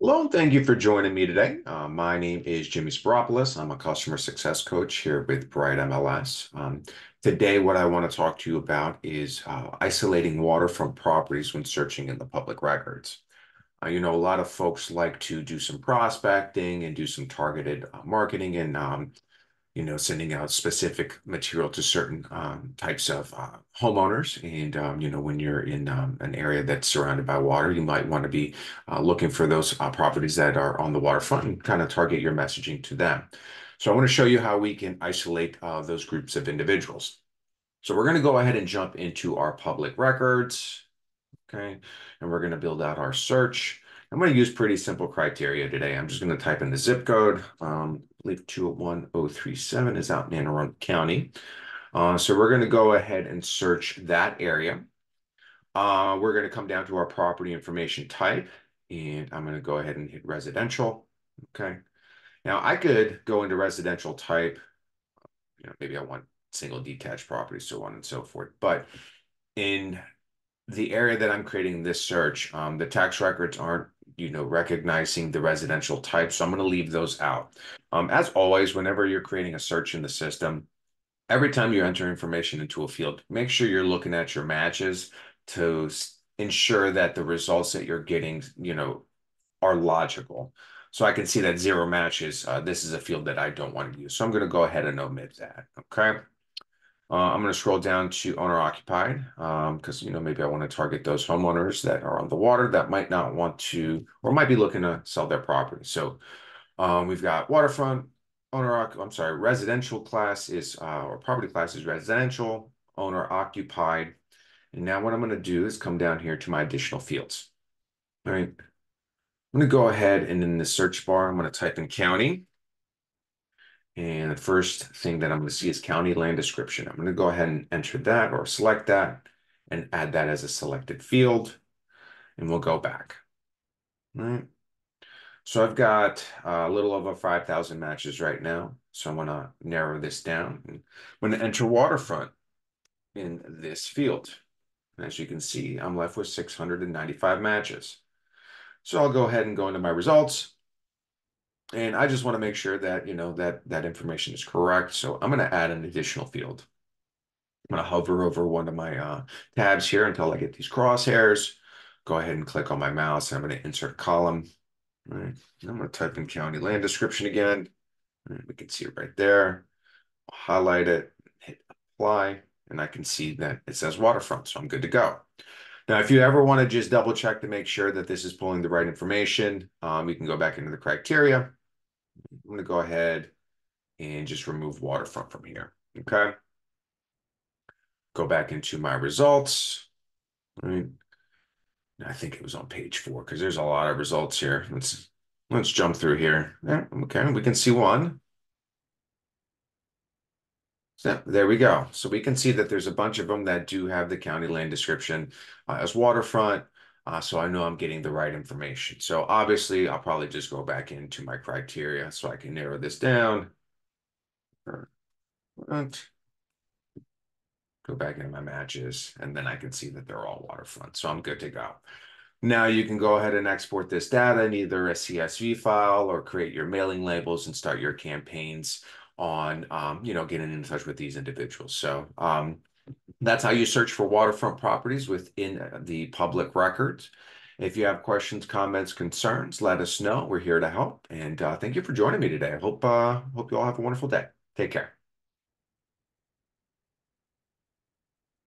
Hello, and thank you for joining me today. Uh, my name is Jimmy Spiropoulos. I'm a customer success coach here with Bright MLS. Um, today, what I want to talk to you about is uh, isolating from properties when searching in the public records. Uh, you know, a lot of folks like to do some prospecting and do some targeted uh, marketing and um, you know, sending out specific material to certain um, types of uh, homeowners. And, um, you know, when you're in um, an area that's surrounded by water, you might want to be uh, looking for those uh, properties that are on the waterfront and kind of target your messaging to them. So I want to show you how we can isolate uh, those groups of individuals. So we're going to go ahead and jump into our public records. Okay. And we're going to build out our search. I'm going to use pretty simple criteria today. I'm just going to type in the zip code. Um, I believe 201037 is out in Anne Arundel County. Uh, so we're going to go ahead and search that area. Uh, we're going to come down to our property information type, and I'm going to go ahead and hit residential. Okay. Now I could go into residential type. You know, maybe I want single detached property, so on and so forth. But in the area that I'm creating this search, um, the tax records aren't you know, recognizing the residential type. So I'm going to leave those out. Um, as always, whenever you're creating a search in the system, every time you enter information into a field, make sure you're looking at your matches to ensure that the results that you're getting, you know, are logical. So I can see that zero matches. Uh, this is a field that I don't want to use. So I'm going to go ahead and omit that. Okay. Uh, I'm going to scroll down to owner occupied because, um, you know, maybe I want to target those homeowners that are on the water that might not want to or might be looking to sell their property. So um, we've got waterfront owner, I'm sorry, residential class is, uh, or property class is residential, owner occupied. And now what I'm going to do is come down here to my additional fields. All right. I'm going to go ahead and in the search bar, I'm going to type in county. And the first thing that I'm going to see is county land description. I'm going to go ahead and enter that or select that and add that as a selected field. And we'll go back. All right. So I've got a little over 5,000 matches right now. So I'm going to narrow this down. I'm going to enter waterfront in this field. And as you can see, I'm left with 695 matches. So I'll go ahead and go into my results. And I just want to make sure that, you know, that that information is correct. So I'm going to add an additional field. I'm going to hover over one of my uh, tabs here until I get these crosshairs. Go ahead and click on my mouse. I'm going to insert column. All right. I'm going to type in county land description again. we can see it right there. I'll highlight it, hit apply, and I can see that it says waterfront. So I'm good to go. Now, if you ever want to just double check to make sure that this is pulling the right information, um, you can go back into the criteria I'm going to go ahead and just remove waterfront from here. Okay. Go back into my results. Right. I think it was on page four because there's a lot of results here. Let's let's jump through here. Yeah, okay, we can see one. So there we go. So we can see that there's a bunch of them that do have the county land description uh, as waterfront. Uh, so I know I'm getting the right information. So obviously, I'll probably just go back into my criteria so I can narrow this down. Go back into my matches, and then I can see that they're all waterfront. So I'm good to go. Now you can go ahead and export this data in either a CSV file or create your mailing labels and start your campaigns on, um, you know, getting in touch with these individuals. So um, that's how you search for waterfront properties within the public records. If you have questions, comments, concerns, let us know. We're here to help. And uh, thank you for joining me today. I hope uh, hope you all have a wonderful day. Take care.